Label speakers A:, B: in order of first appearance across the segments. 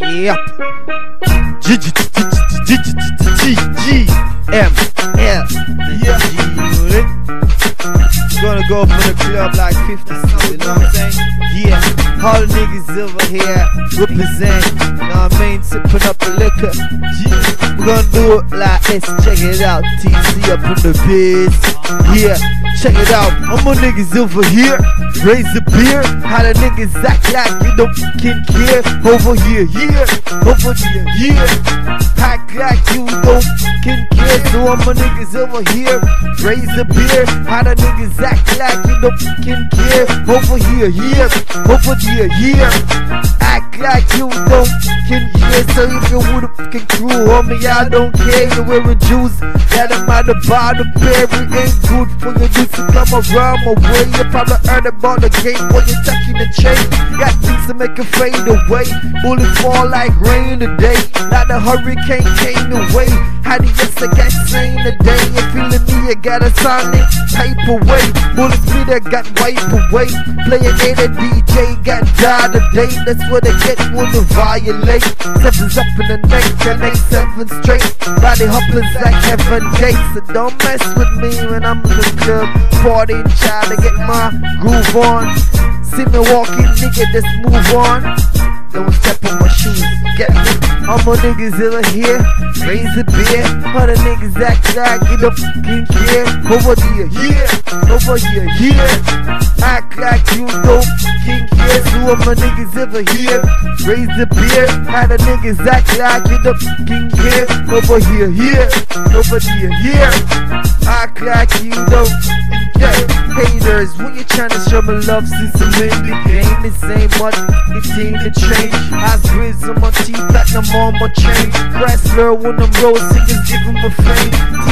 A: Yep. G G G G G G G M L. Yeah. Gonna go for the club like 50 cents, you know what I'm saying? Yeah. All the niggas over here represent, you know what I mean? Sipping up the liquor. Yeah. We're gonna do it like this. Check it out. TC up in the biz. Yeah. Check it out. All my niggas over here. Raise the beer. How the niggas act like you don't fucking care. Over here, yeah. Over here, yeah. Act like you don't fucking care. So all my niggas over here. Raise the beer. How the niggas act like you don't fucking care. Over here, yeah. Over here, yeah. Act like you don't fucking care. So if you with a fucking crew, homie, I don't care. You're wearing juice. That I'm out the bottom. Berry ain't good for your juice come around my way. You probably heard about the game when you're tucking the chain. Got things to make it fade away. Bullets fall like rain today. Now the hurricane came away. How do you say get sane today? You feeling me? You got a sonic paperweight. Bullets me that got wiped away. Playing A the DJ got died today. That's what they get when they violate. Sevens up in the neck, and ain't seven straight. Body hoppers like heaven gates. So don't mess with me when I'm in the club. Partying, trying to get my groove on. See me walking, nigga, just move on. Don't step on my shoes, get me. All my niggas over here, raise the beer. All the niggas act like you don't fucking care. Over here, yeah, over here, yeah. Act like you don't fucking care. So all my niggas over here, raise the beer. How the niggas act like you don't fucking care. Over here, yeah, over here, yeah. Act like you don't yeah. Haters, when you tryna show me love since I'm in the game, it ain't much, it ain't the change. Eyes grizz on my teeth, platinum on my chain. Chrysler when I'm roll, singers give him a fame.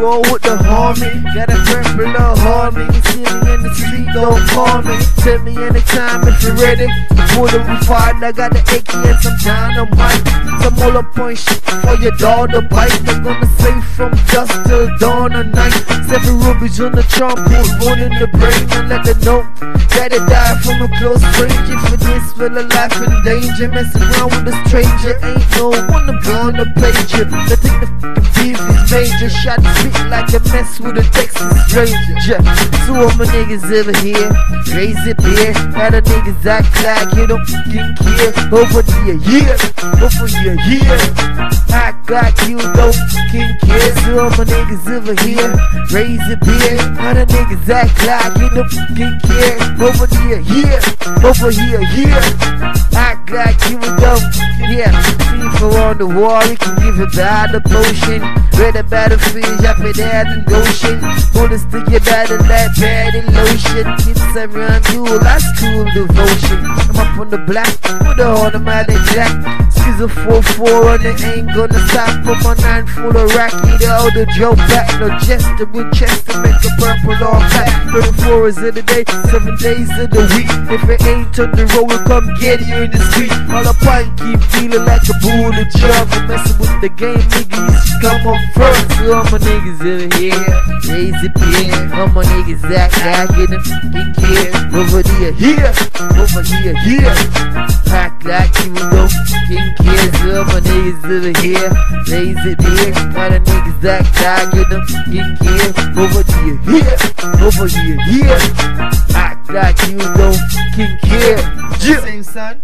A: Roll with the homie, got a friend below homie. You see me in the street, don't call me. Tell me anytime if you're ready. Before the fired, I got the AK and some dynamite. Some up on shit for your dog daughter bite. They're gonna say from dusk till dawn of night. Seven rubies on the trunk, put one in the brain and let them know it died from a close stranger. For this, a life in danger. Mess around with a stranger, ain't no one to gonna page you. They think the beef is major. Shot spit like a mess with a Texas stranger. So all my niggas over here, it beer. How the niggas act like you don't fucking care. Over here, yeah, over here, yeah. Like you don't fucking care. All my niggas over here, raise a beer. How the niggas act like you don't fucking care. Over here, yeah, over here, yeah. I got you don't, yeah. People on the wall, you can give it bad a potion. Red a battlefield, up in there and Goshen. Bullets to your battle like bad and lotion. Around you, that's cool devotion. I'm up on the black with a automatic jack. Schizo 4-4 and it ain't gonna stop for my nine full of Rocky. The older Joe back, no jester with chest to make a purple all black. 34 hours of the day, 7 days of the week. If it ain't on the road, we'll come get you in the street. All the pint keep feeling like a bull in jug. Messing with the game, nigga. On first. So all my niggas over here, raise it. All my niggas act like you don't fucking. Over here, here, over here, here. Act like you don't fucking care. All my niggas over here, raise it. All the niggas act like you don't fucking. Over here, here, over here, here. Act like you don't fucking care. Yeah.
B: Same son.